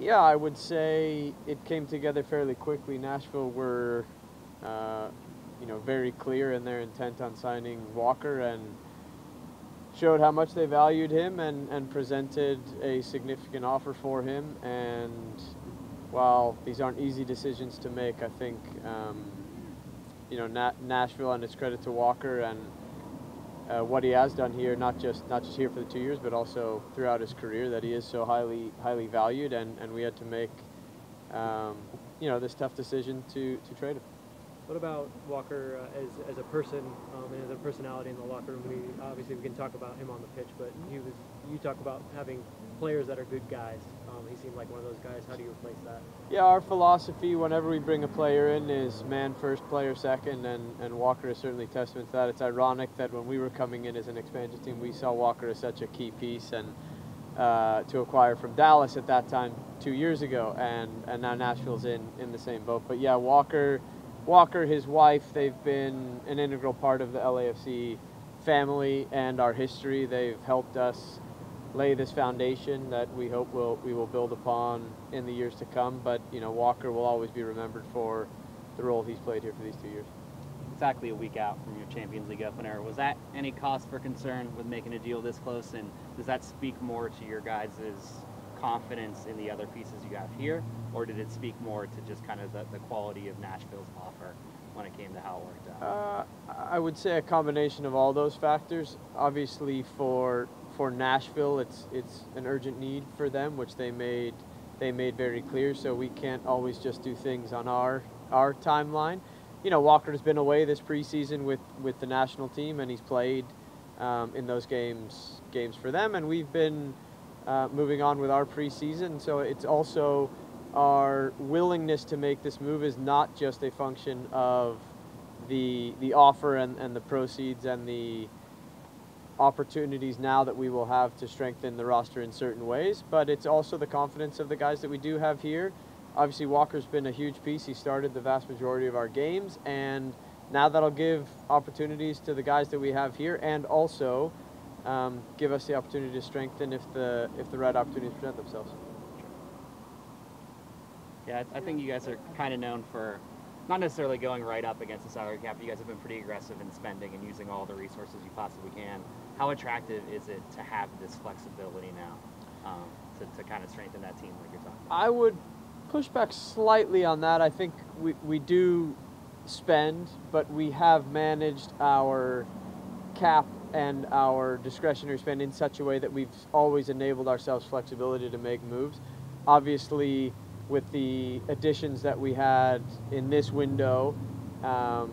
Yeah, I would say it came together fairly quickly. Nashville were, uh, you know, very clear in their intent on signing Walker and showed how much they valued him and, and presented a significant offer for him. And while these aren't easy decisions to make, I think, um, you know, Na- Nashville and its credit to Walker and uh, what he has done here, not just not just here for the two years, but also throughout his career, that he is so highly highly valued, and, and we had to make, um, you know, this tough decision to, to trade him. What about Walker uh, as, as a person um, and as a personality in the locker room? We obviously we can talk about him on the pitch, but he was you talk about having players that are good guys. Um, he seemed like one of those guys. How do you replace that? Yeah, our philosophy whenever we bring a player in is man first, player second, and, and Walker is certainly testament to that. It's ironic that when we were coming in as an expansion team, we saw Walker as such a key piece and uh, to acquire from Dallas at that time two years ago, and, and now Nashville's in, in the same boat. But yeah, Walker, Walker, his wife, they've been an integral part of the LAFC family and our history. They've helped us lay this foundation that we hope will we will build upon in the years to come. But you know, Walker will always be remembered for the role he's played here for these two years. Exactly a week out from your Champions League opener. Was that any cause for concern with making a deal this close? And does that speak more to your guys' confidence in the other pieces you have here, or did it speak more to just kind of the, the quality of Nashville's offer when it came to how it worked out? Uh, I would say a combination of all those factors. Obviously, for for Nashville, it's it's an urgent need for them, which they made they made very clear. So we can't always just do things on our our timeline. You know, Walker's been away this preseason with with the national team, and he's played um, in those games games for them, and we've been uh, moving on with our preseason. So it's also our willingness to make this move is not just a function of the the offer and, and the proceeds and the opportunities now that we will have to strengthen the roster in certain ways, but it's also the confidence of the guys that we do have here. Obviously, Walker's been a huge piece. He started the vast majority of our games, and now that'll give opportunities to the guys that we have here, and also um, give us the opportunity to strengthen if the if the right opportunities present themselves. Yeah, I think you guys are kind of known for not necessarily going right up against the salary cap. You guys have been pretty aggressive in spending and using all the resources you possibly can. How attractive is it to have this flexibility now um, to, to kind of strengthen that team like you're talking about? I would push back slightly on that. I think we, we do spend, but we have managed our cap and our discretionary spend in such a way that we've always enabled ourselves flexibility to make moves. Obviously, with the additions that we had in this window, um,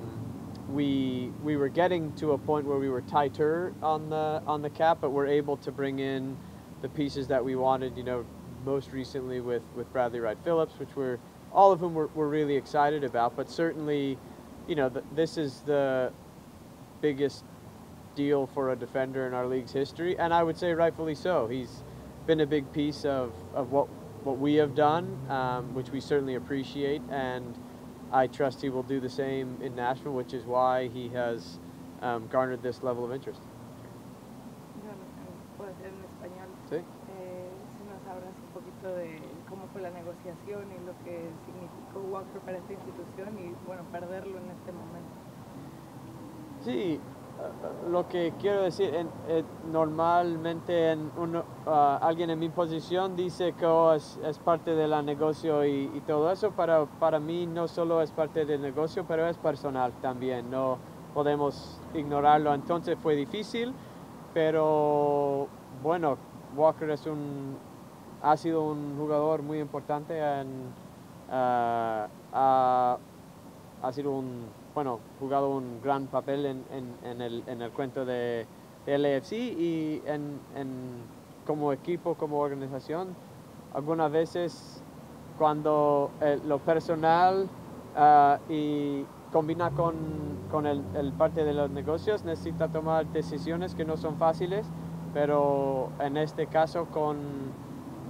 we we were getting to a point where we were tighter on the on the cap, but we're able to bring in the pieces that we wanted. You know, most recently with with Bradley Wright Phillips, which we're all of whom we're, we're really excited about. But certainly, you know, the, this is the biggest deal for a defender in our league's history, and I would say rightfully so. He's been a big piece of, of what what we have done, um, which we certainly appreciate, and I trust he will do the same in Nashville, which is why he has um, garnered this level of interest. Sí. Eh, si nos hablas un poquito de cómo fue la negociación y lo que significó Walker para esta institución y bueno perderlo en este momento. Sí, lo que quiero decir, en, eh, normalmente en uh, alguien en mi posición dice que oh, es, parte del negocio y, todo eso, para, para mí no solo es parte del negocio, pero es personal también, no podemos ignorarlo. Entonces fue difícil, pero bueno, Walker es un, ha sido un jugador muy importante, en, uh, ha sido un bueno, jugado un gran papel en, en, en, el, en el, cuento de, de LAFC y en, como equipo, como organización, algunas veces cuando eh, lo personal uh, y combina con, con el, el, parte de los negocios, necesita tomar decisiones que no son fáciles, pero en este caso con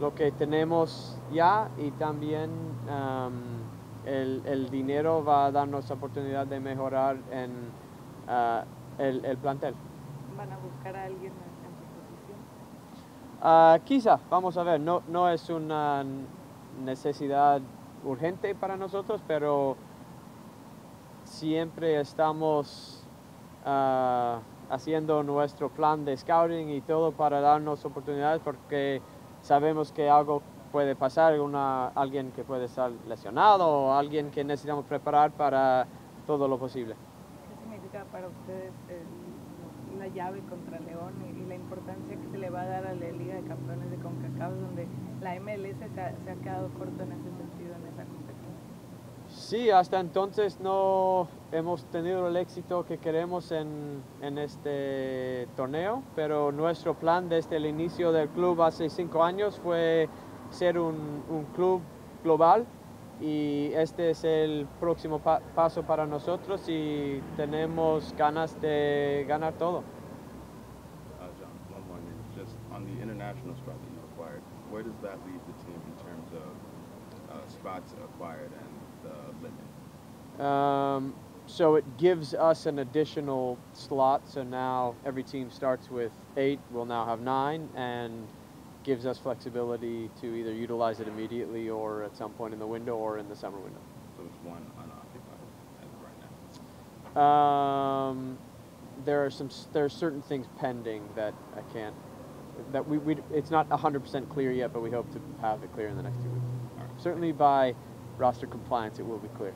lo que tenemos ya y también um, el, el, dinero va a darnos oportunidad de mejorar en uh, el, el, plantel. ¿Van a buscar a alguien en posición? Uh, quizá, vamos a ver, no, no es una necesidad urgente para nosotros, pero siempre estamos ah, haciendo nuestro plan de scouting y todo para darnos oportunidades porque sabemos que algo puede pasar, una, alguien que puede estar lesionado o alguien que necesitamos preparar para todo lo posible. ¿Qué significa para ustedes el- la llave contra León y, y la importancia que se le va a dar a la Liga de Campeones de CONCACAF, donde la MLS se ha, se ha quedado corto en ese sentido, en esa competencia? Sí, hasta entonces no hemos tenido el éxito que queremos en, en este torneo, pero nuestro plan desde el inicio del club hace cinco años fue ser un, un club global y este es el próximo pa- paso para nosotros y tenemos ganas de ganar todo. Uh, John, one more thing. Just on the international spot that you acquired, where does that leave the team in terms of uh, spots acquired and the limit? Um, so it gives us an additional slot. So now every team starts with eight. We'll now have nine, and gives us flexibility to either utilize it immediately or at some point in the window or in the summer window. So it's one unoccupied right now. Um, there are some there are certain things pending that I can't that we, we it's not 100% clear yet, but we hope to have it clear in the next two weeks. Right. Certainly by roster compliance, it will be clear.